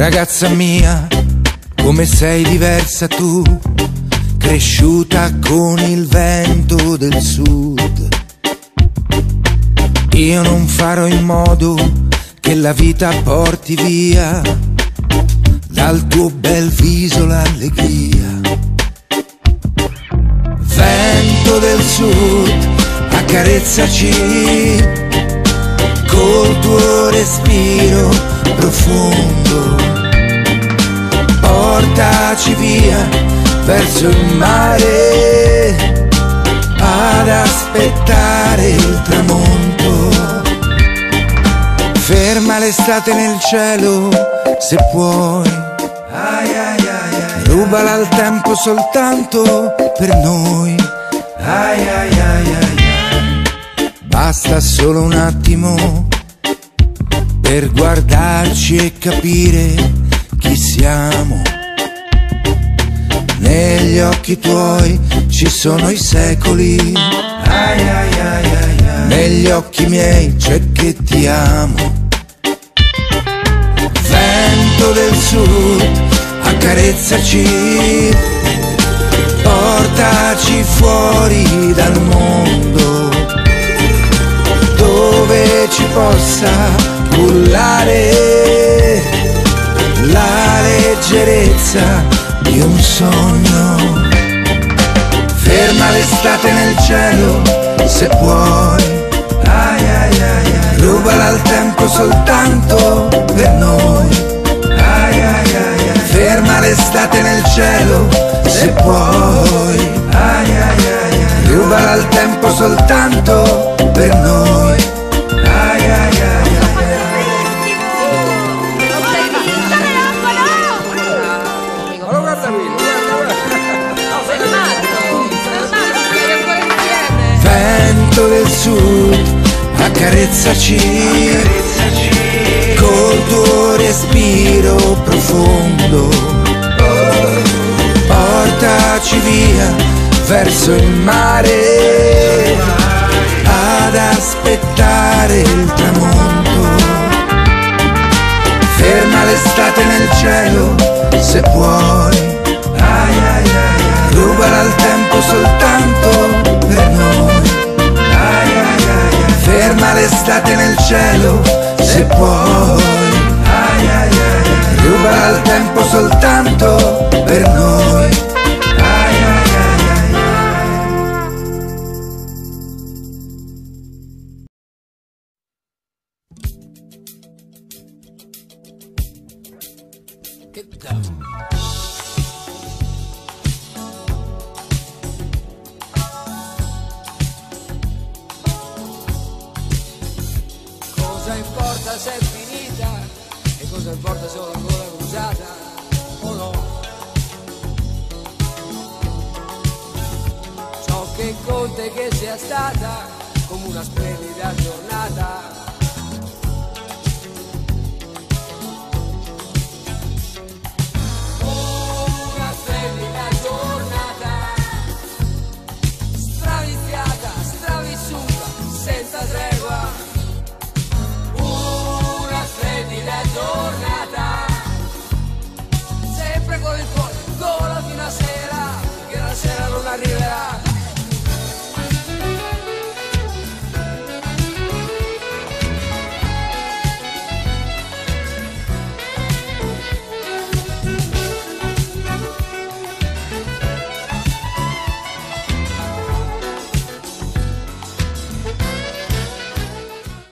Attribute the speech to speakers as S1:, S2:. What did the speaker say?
S1: Ragazza mia, come sei diversa tu, cresciuta con il vento del sud. Io non farò in modo che la vita porti via dal tuo bel viso l'allegria. Vento del sud, accarezzaci col tuo respiro profondo. Portaci via verso il mare ad aspettare il tramonto. Ferma l'estate nel cielo se puoi. Rubala il tempo soltanto per noi. Basta solo un attimo per guardarci e capire chi siamo. Negli occhi tuoi ci sono i secoli. Ai, ai, ai. Negli occhi miei c'è che ti amo. Vento del sud, accarezzaci, portaci fuori dal mondo, dove ci possa cullare la leggerezza di un sogno. Ferma l'estate nel cielo, se puoi. Ai, ai, ai, ai. Rubala il tempo soltanto per noi. Ai, ai, ai. Ferma l'estate nel cielo, se puoi. Ai, ai, ai. Rubala il tempo soltanto per noi. Accarezzaci, col tuo respiro profondo. Portaci via verso il mare ad aspettare il tramonto. Ferma l'estate nel cielo se puoi. Rubala il tempo L'estate nel cielo se puoi. Ai, ai, ai. Rubala il tempo soltanto per noi. Ai, ai,
S2: se è finita e cosa importa se ho ancora bruciata o no? Ciò che conta è che sia stata come una splendida giornata